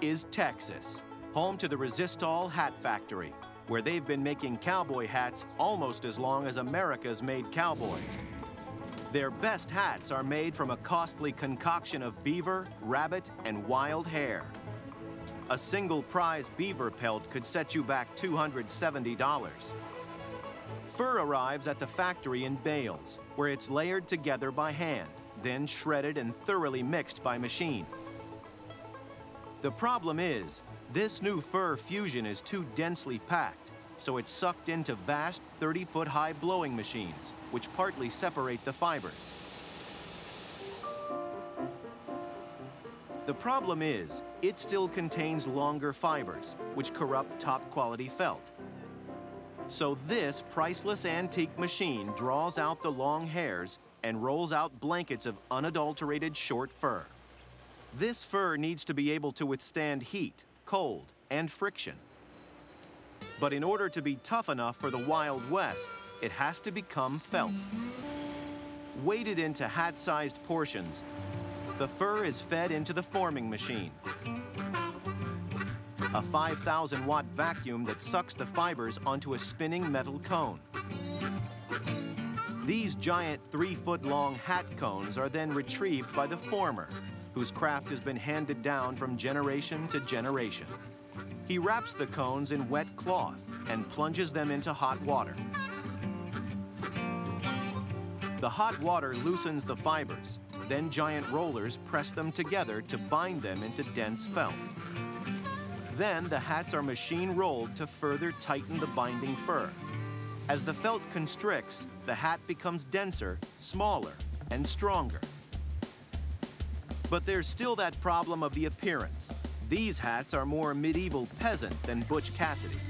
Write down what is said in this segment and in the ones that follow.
is Texas, home to the Resistol Hat Factory, where they've been making cowboy hats almost as long as America's made cowboys. Their best hats are made from a costly concoction of beaver, rabbit, and wild hare. A single prize beaver pelt could set you back $270. Fur arrives at the factory in bales, where it's layered together by hand, then shredded and thoroughly mixed by machine. The problem is, this new fur fusion is too densely packed, so it's sucked into vast 30-foot high blowing machines, which partly separate the fibers. The problem is, it still contains longer fibers, which corrupt top-quality felt. So this priceless antique machine draws out the long hairs and rolls out blankets of unadulterated short fur. This fur needs to be able to withstand heat, cold, and friction. But in order to be tough enough for the Wild West, it has to become felt. Weighted into hat-sized portions, the fur is fed into the forming machine. A 5,000 watt vacuum that sucks the fibers onto a spinning metal cone. These giant three foot long hat cones are then retrieved by the former, whose craft has been handed down from generation to generation. He wraps the cones in wet cloth and plunges them into hot water. The hot water loosens the fibers, then giant rollers press them together to bind them into dense felt. Then the hats are machine rolled to further tighten the binding fur. As the felt constricts, the hat becomes denser, smaller, and stronger. But there's still that problem of the appearance. These hats are more medieval peasant than Butch Cassidy.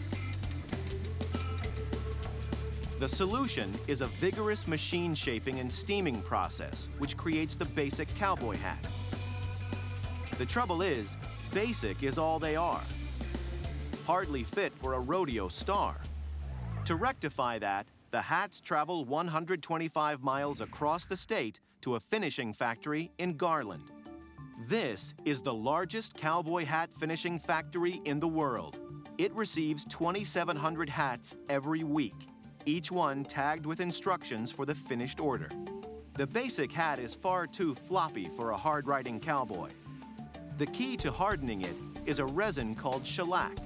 The solution is a vigorous machine shaping and steaming process, which creates the basic cowboy hat. The trouble is, basic is all they are. Hardly fit for a rodeo star. To rectify that, the hats travel 125 miles across the state to a finishing factory in Garland. This is the largest cowboy hat finishing factory in the world. It receives 2,700 hats every week each one tagged with instructions for the finished order. The basic hat is far too floppy for a hard-riding cowboy. The key to hardening it is a resin called shellac.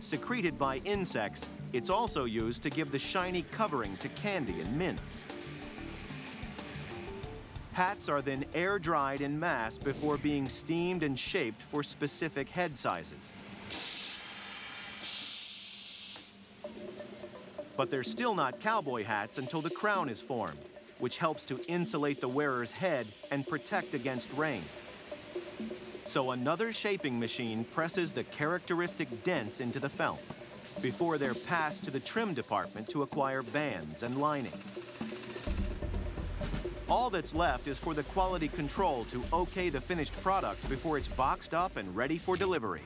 Secreted by insects, it's also used to give the shiny covering to candy and mints. Hats are then air-dried in mass before being steamed and shaped for specific head sizes. But they're still not cowboy hats until the crown is formed, which helps to insulate the wearer's head and protect against rain. So another shaping machine presses the characteristic dents into the felt before they're passed to the trim department to acquire bands and lining. All that's left is for the quality control to okay the finished product before it's boxed up and ready for delivery.